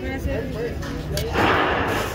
Gracias.